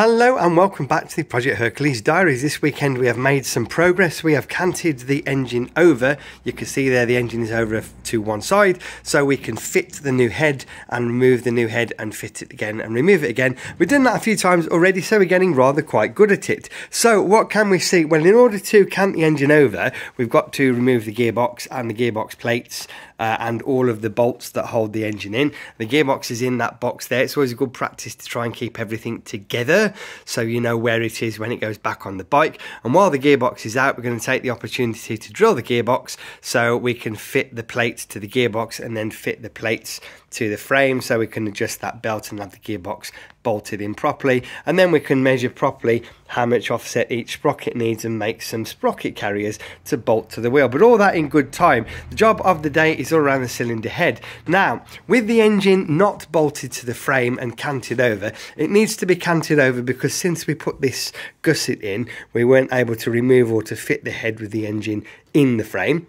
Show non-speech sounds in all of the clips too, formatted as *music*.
Hello and welcome back to the Project Hercules Diaries. This weekend we have made some progress. We have canted the engine over. You can see there the engine is over to one side so we can fit the new head and remove the new head and fit it again and remove it again. We've done that a few times already so we're getting rather quite good at it. So what can we see? Well in order to cant the engine over we've got to remove the gearbox and the gearbox plates uh, and all of the bolts that hold the engine in. The gearbox is in that box there. It's always a good practice to try and keep everything together so you know where it is when it goes back on the bike. And while the gearbox is out, we're going to take the opportunity to drill the gearbox so we can fit the plates to the gearbox and then fit the plates to the frame so we can adjust that belt and have the gearbox bolted in properly. And then we can measure properly how much offset each sprocket needs and make some sprocket carriers to bolt to the wheel. But all that in good time. The job of the day is all around the cylinder head. Now with the engine not bolted to the frame and canted over it needs to be canted over because since we put this gusset in we weren't able to remove or to fit the head with the engine in the frame.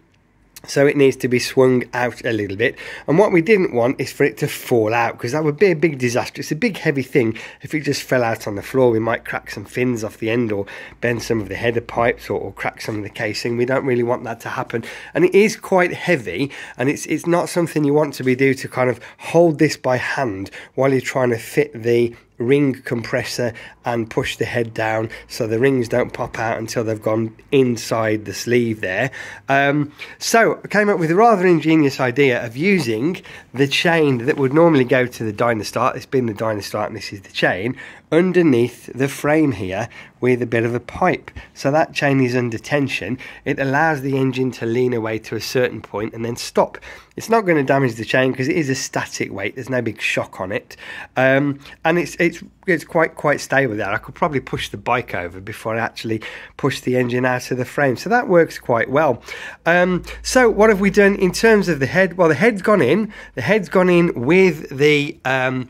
So it needs to be swung out a little bit. And what we didn't want is for it to fall out because that would be a big disaster. It's a big heavy thing. If it just fell out on the floor we might crack some fins off the end or bend some of the header pipes or, or crack some of the casing. We don't really want that to happen. And it is quite heavy and it's it's not something you want to be do to kind of hold this by hand while you're trying to fit the ring compressor and push the head down so the rings don't pop out until they've gone inside the sleeve there. Um, so I came up with a rather ingenious idea of using the chain that would normally go to the Dynastart, it's been the Dynastart and this is the chain, underneath the frame here with a bit of a pipe. So that chain is under tension. It allows the engine to lean away to a certain point and then stop. It's not going to damage the chain because it is a static weight. There's no big shock on it, um, and it's it's it's quite quite stable there. I could probably push the bike over before I actually push the engine out of the frame. So that works quite well. Um, so what have we done in terms of the head? Well, the head's gone in. The head's gone in with the um,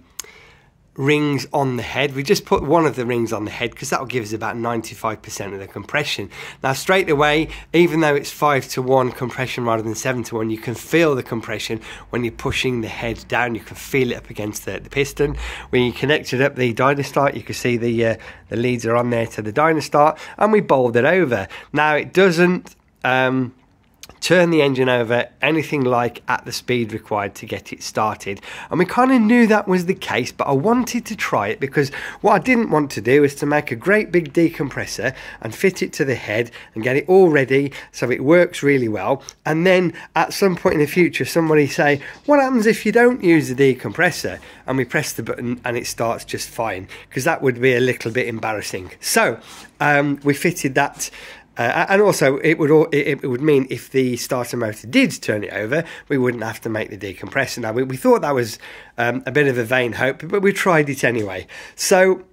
rings on the head. We just put one of the rings on the head because that will give us about 95% of the compression. Now straight away, even though it's 5 to 1 compression rather than 7 to 1, you can feel the compression when you're pushing the head down. You can feel it up against the, the piston. When you connected up the Dynastart, you can see the, uh, the leads are on there to the Dynastart and we bowled it over. Now it doesn't... Um, turn the engine over anything like at the speed required to get it started. And we kind of knew that was the case, but I wanted to try it because what I didn't want to do is to make a great big decompressor and fit it to the head and get it all ready so it works really well. And then at some point in the future, somebody say, what happens if you don't use the decompressor? And we press the button and it starts just fine because that would be a little bit embarrassing. So um, we fitted that uh, and also, it would it, it, would mean if the starter motor did turn it over, we wouldn't have to make the decompressor. Now, we, we thought that was um, a bit of a vain hope, but we tried it anyway. So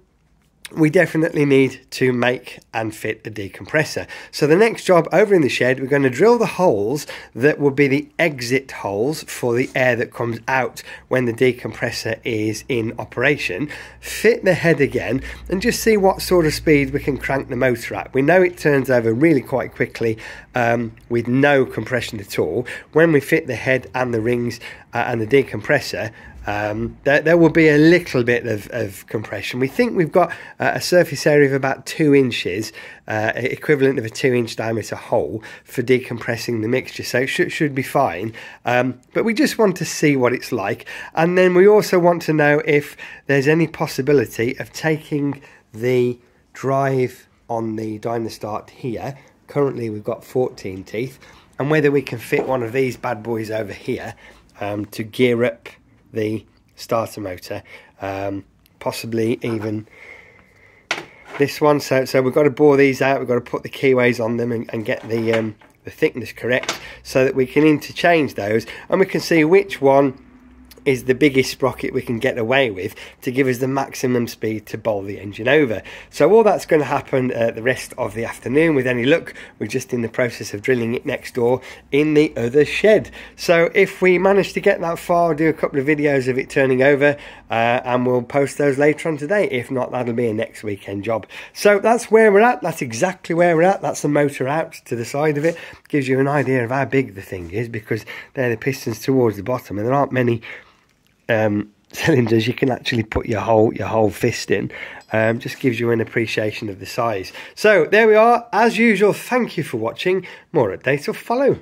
we definitely need to make and fit a decompressor. So the next job over in the shed, we're going to drill the holes that will be the exit holes for the air that comes out when the decompressor is in operation, fit the head again and just see what sort of speed we can crank the motor at. We know it turns over really quite quickly um, with no compression at all. When we fit the head and the rings uh, and the decompressor, um, there, there, will be a little bit of, of compression. We think we've got uh, a surface area of about two inches, uh, equivalent of a two inch diameter hole for decompressing the mixture, so it should, should be fine. Um, but we just want to see what it's like, and then we also want to know if there's any possibility of taking the drive on the Dynastart here. Currently, we've got 14 teeth, and whether we can fit one of these bad boys over here um, to gear up the starter motor, um, possibly even this one. So, so we've got to bore these out. We've got to put the keyways on them and, and get the um, the thickness correct so that we can interchange those and we can see which one is the biggest sprocket we can get away with to give us the maximum speed to bowl the engine over. So all that's going to happen uh, the rest of the afternoon. With any luck, we're just in the process of drilling it next door in the other shed. So if we manage to get that far, I'll do a couple of videos of it turning over uh, and we'll post those later on today. If not, that'll be a next weekend job. So that's where we're at. That's exactly where we're at. That's the motor out to the side of it. Gives you an idea of how big the thing is because they're the pistons towards the bottom and there aren't many um, *laughs* cylinders you can actually put your whole your whole fist in Um, just gives you an appreciation of the size. So there we are. As usual, thank you for watching. More updates will follow.